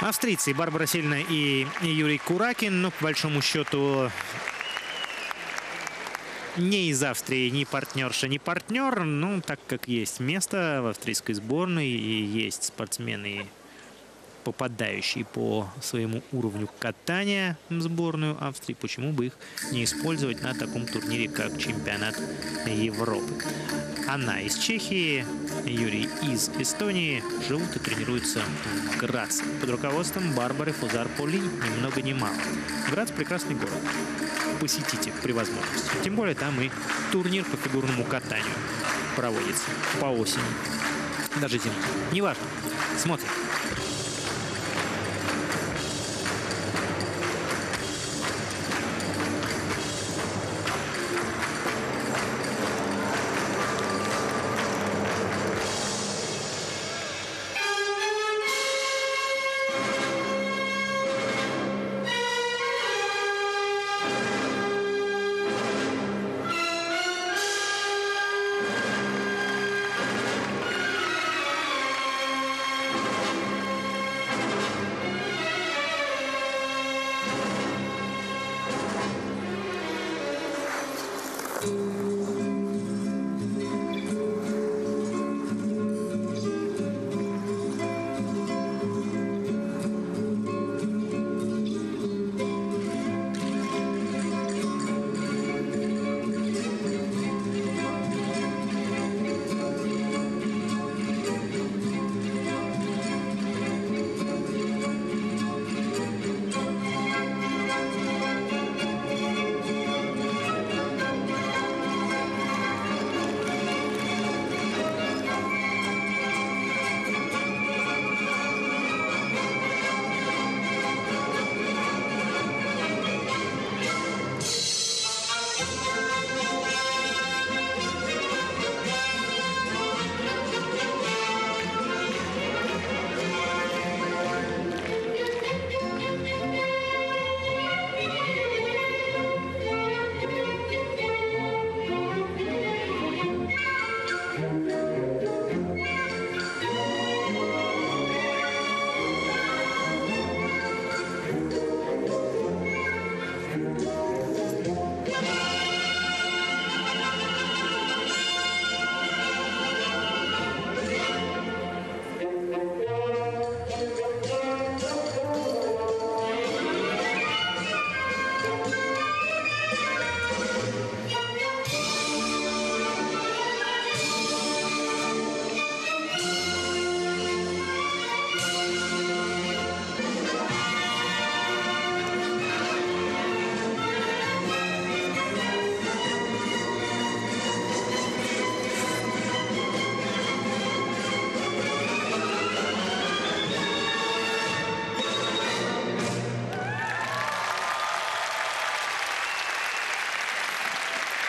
Австрийцы Барбара Сильна и Юрий Куракин, ну, по большому счету, не из Австрии ни партнерша, ни партнер. Ну, так как есть место в австрийской сборной и есть спортсмены, попадающие по своему уровню катания в сборную Австрии, почему бы их не использовать на таком турнире, как чемпионат Европы. Она из Чехии, Юрий из Эстонии живут и тренируются в Граце под руководством Барбары Фузар-Поли ни много ни мало. Грац – прекрасный город. Посетите при возможности. Тем более там и турнир по фигурному катанию проводится по осени. Даже зимой. Неважно. Смотрим.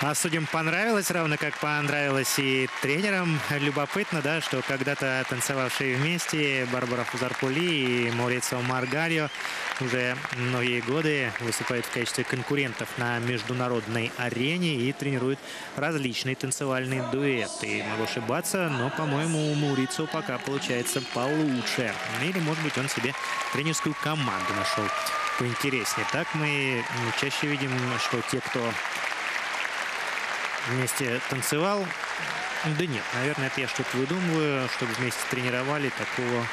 А судьям понравилось, равно как понравилось и тренерам. Любопытно, да, что когда-то танцевавшие вместе Барбара Фузарпули и Морицио Маргарио уже многие годы выступают в качестве конкурентов на международной арене и тренируют различные танцевальные дуэты. Могу ошибаться, но, по-моему, у Маурицио пока получается получше. Или, может быть, он себе тренерскую команду нашел поинтереснее. Так мы чаще видим, что те, кто вместе танцевал. Да нет, наверное, это я что-то выдумываю, чтобы вместе тренировали. Такого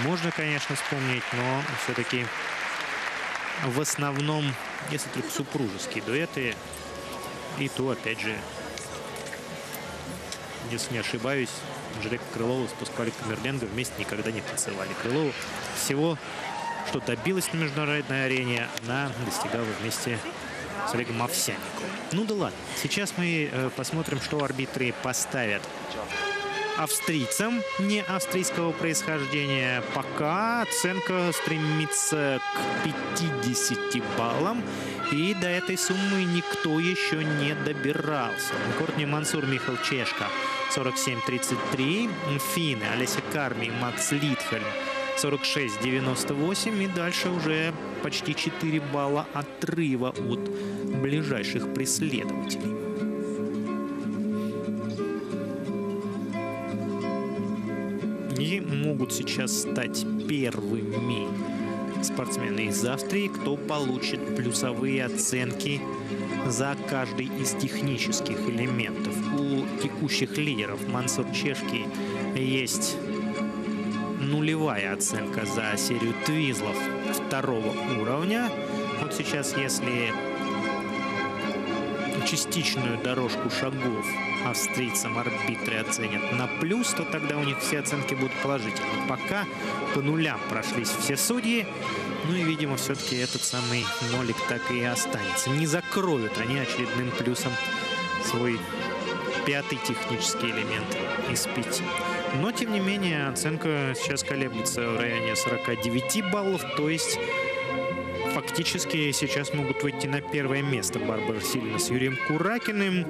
можно, конечно, вспомнить, но все-таки в основном, если только супружеские дуэты, и то, опять же, если не ошибаюсь, Анжелика Крылова с Паскуале Камерленго вместе никогда не танцевали. Крылова всего, что добилась на международной арене, она достигала вместе с Олегом Овсянниковым. Ну да ладно. Сейчас мы э, посмотрим, что арбитры поставят австрийцам не австрийского происхождения. Пока оценка стремится к 50 баллам. И до этой суммы никто еще не добирался. Кортни Мансур, Михаил Чешка 47-33. Финны Олеся Карми, Макс Литхельм 46-98. И дальше уже почти 4 балла отрыва от ближайших преследователей. И могут сейчас стать первыми спортсмены из Австрии, кто получит плюсовые оценки за каждый из технических элементов. У текущих лидеров Мансур Чешки есть нулевая оценка за серию твизлов второго уровня. Вот сейчас, если частичную дорожку шагов австрийцам арбитры оценят на плюс, то тогда у них все оценки будут положительные. Пока по нулям прошлись все судьи. Ну и, видимо, все-таки этот самый нолик так и останется. Не закроют они очередным плюсом свой пятый технический элемент из пяти. Но, тем не менее, оценка сейчас колеблется в районе 49 баллов, то есть фактически сейчас могут выйти на первое место Барбара Сильна с Юрием Куракиным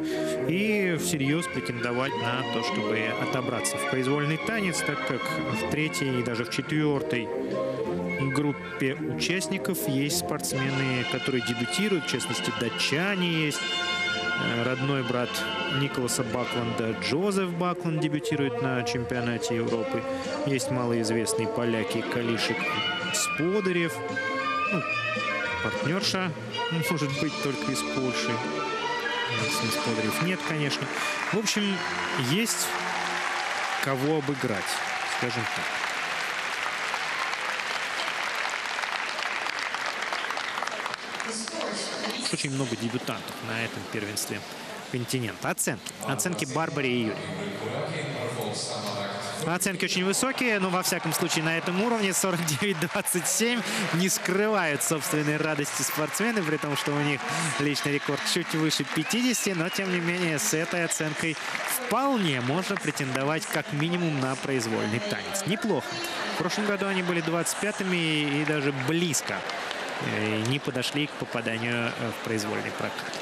и всерьез претендовать на то, чтобы отобраться в произвольный танец, так как в третьей и даже в четвертой группе участников есть спортсмены, которые дебютируют, в частности, датчане есть. Э, родной брат Николаса Бакланда Джозеф Бакланд дебютирует на чемпионате Европы. Есть малоизвестные поляки Калишек Сподарев. Ну, партнерша может быть только из Польши. Сподарев нет, конечно. В общем, есть кого обыграть, скажем так. Очень много дебютантов на этом первенстве континента. Оценки. Оценки Барбаре и Юрий. Оценки очень высокие, но во всяком случае на этом уровне 49-27 не скрывают собственной радости спортсмены, при том, что у них личный рекорд чуть выше 50, но тем не менее с этой оценкой вполне можно претендовать как минимум на произвольный танец. Неплохо. В прошлом году они были 25-ми и даже близко не подошли к попаданию э, в произвольный прокат.